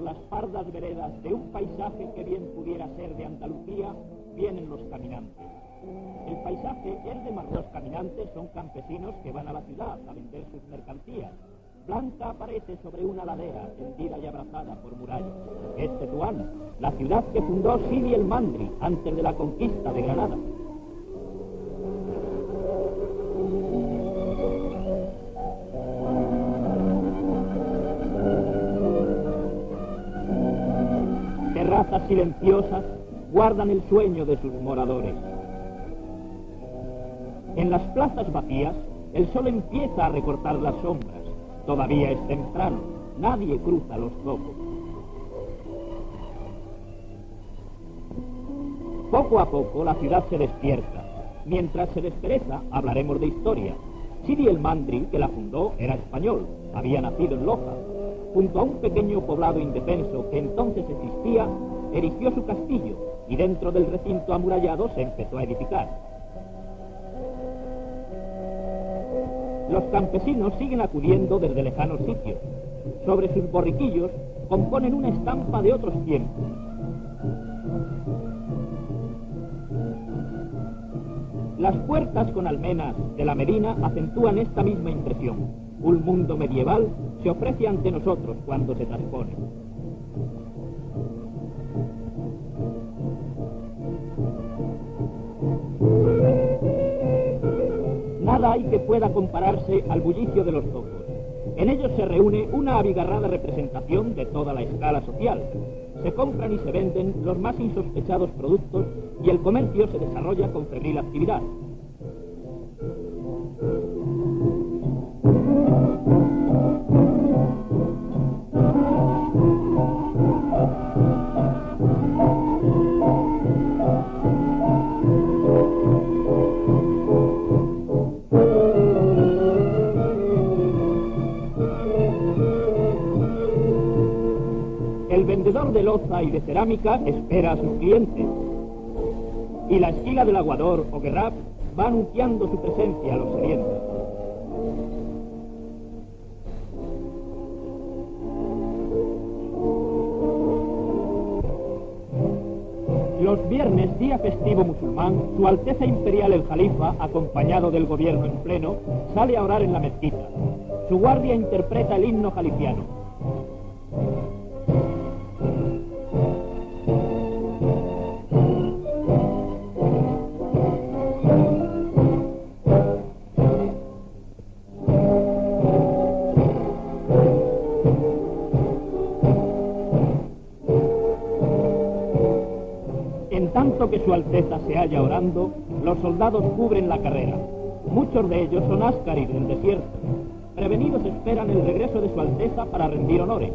las pardas veredas de un paisaje que bien pudiera ser de Andalucía, vienen los caminantes. El paisaje es de los caminantes, son campesinos que van a la ciudad a vender sus mercancías. Blanca aparece sobre una ladera, tendida y abrazada por murallas. Es Tetuán, la ciudad que fundó Sidi el Mandri antes de la conquista de Granada. Terrazas silenciosas guardan el sueño de sus moradores. En las plazas vacías, el sol empieza a recortar las sombras. Todavía es temprano, nadie cruza los focos. Poco a poco la ciudad se despierta. Mientras se despereza, hablaremos de historia. Sidi el Mandri, que la fundó, era español, había nacido en Loja. Junto a un pequeño poblado indefenso que entonces existía, erigió su castillo y dentro del recinto amurallado se empezó a edificar. Los campesinos siguen acudiendo desde lejanos sitios. Sobre sus borriquillos componen una estampa de otros tiempos. Las puertas con almenas de la Medina acentúan esta misma impresión. Un mundo medieval se ofrece ante nosotros cuando se transpone. Nada hay que pueda compararse al bullicio de los tocos. En ellos se reúne una abigarrada representación de toda la escala social. Se compran y se venden los más insospechados productos y el comercio se desarrolla con febril actividad. De loza y de cerámica espera a sus clientes. Y la esquila del aguador o guerrap va anunciando su presencia a los sedientos. Los viernes, día festivo musulmán, Su Alteza Imperial el Jalifa, acompañado del gobierno en pleno, sale a orar en la mezquita. Su guardia interpreta el himno jalifiano. Que Su Alteza se halla orando, los soldados cubren la carrera. Muchos de ellos son áscaris del desierto. Prevenidos esperan el regreso de Su Alteza para rendir honores.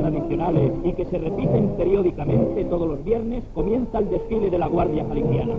Tradicionales y que se repiten periódicamente todos los viernes, comienza el desfile de la Guardia Jalisciana.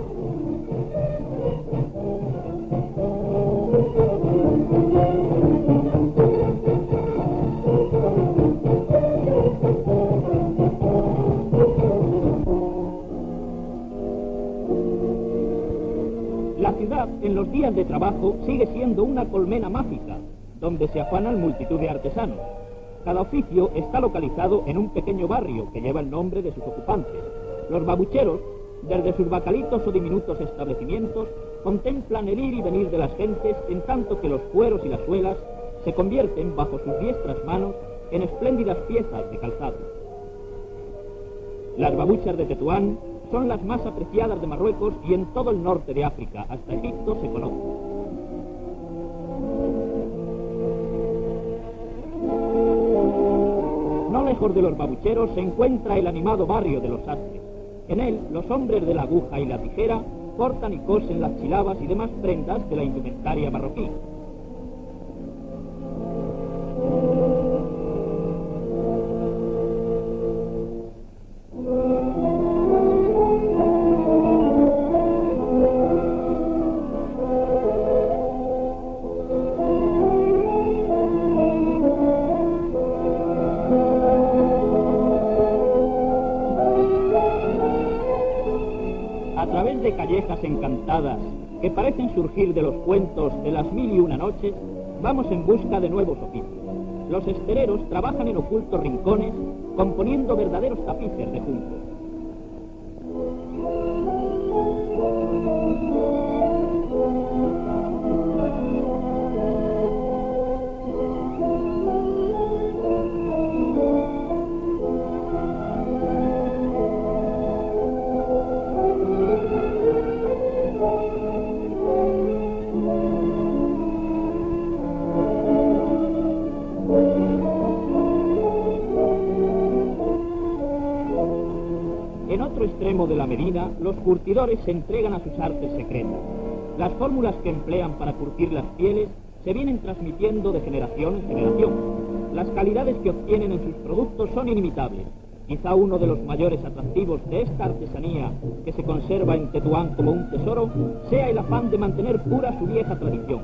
La ciudad, en los días de trabajo, sigue siendo una colmena mágica, donde se afanan multitud de artesanos. Cada oficio está localizado en un pequeño barrio que lleva el nombre de sus ocupantes. Los babucheros, desde sus bacalitos o diminutos establecimientos, contemplan el ir y venir de las gentes en tanto que los cueros y las suelas se convierten bajo sus diestras manos en espléndidas piezas de calzado. Las babuchas de Tetuán son las más apreciadas de Marruecos y en todo el norte de África, hasta Egipto se conocen. Lejos de los babucheros se encuentra el animado barrio de los sastres. En él, los hombres de la aguja y la tijera cortan y cosen las chilabas y demás prendas de la indumentaria marroquí. Encantadas que parecen surgir de los cuentos de las mil y una noches, vamos en busca de nuevos oficios. Los estereros trabajan en ocultos rincones, componiendo verdaderos tapices de juncos. Extremo de la medina, los curtidores se entregan a sus artes secretas. Las fórmulas que emplean para curtir las pieles se vienen transmitiendo de generación en generación. Las calidades que obtienen en sus productos son inimitables. Quizá uno de los mayores atractivos de esta artesanía que se conserva en Tetuán como un tesoro sea el afán de mantener pura su vieja tradición.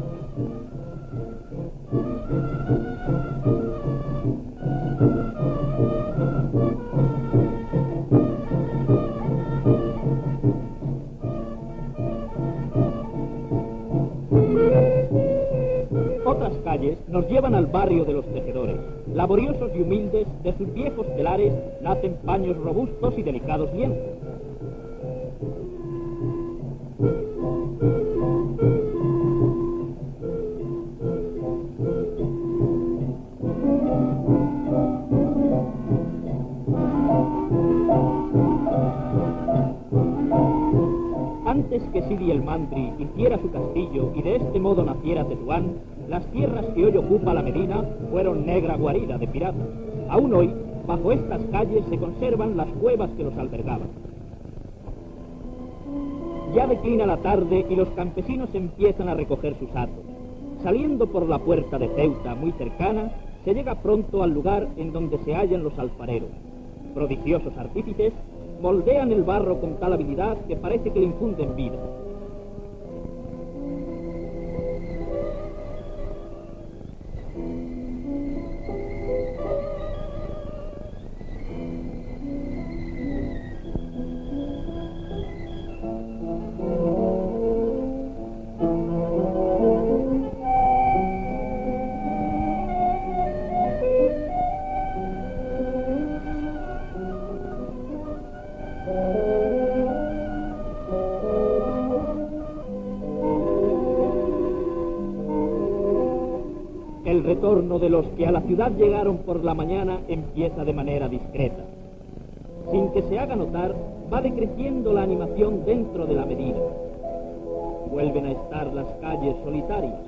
Nos llevan al barrio de los tejedores. Laboriosos y humildes, de sus viejos telares nacen paños robustos y delicados lienzos. Antes que Sidi el Mandri hiciera su castillo y de este modo naciera Tetuán, las tierras que hoy ocupa la Medina fueron negra guarida de piratas. Aún hoy, bajo estas calles se conservan las cuevas que los albergaban. Ya declina la tarde y los campesinos empiezan a recoger sus hatos. Saliendo por la puerta de Ceuta, muy cercana, se llega pronto al lugar en donde se hallan los alfareros. Prodigiosos artífices moldean el barro con tal habilidad que parece que le infunden vida. De los que a la ciudad llegaron por la mañana empieza de manera discreta. Sin que se haga notar, va decreciendo la animación dentro de la medida. Vuelven a estar las calles solitarias.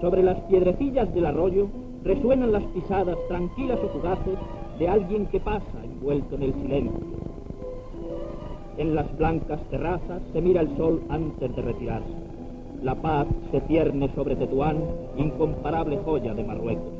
Sobre las piedrecillas del arroyo resuenan las pisadas tranquilas o fugaces de alguien que pasa envuelto en el silencio. En las blancas terrazas se mira el sol antes de retirarse. La paz se cierne sobre Tetuán, incomparable joya de Marruecos.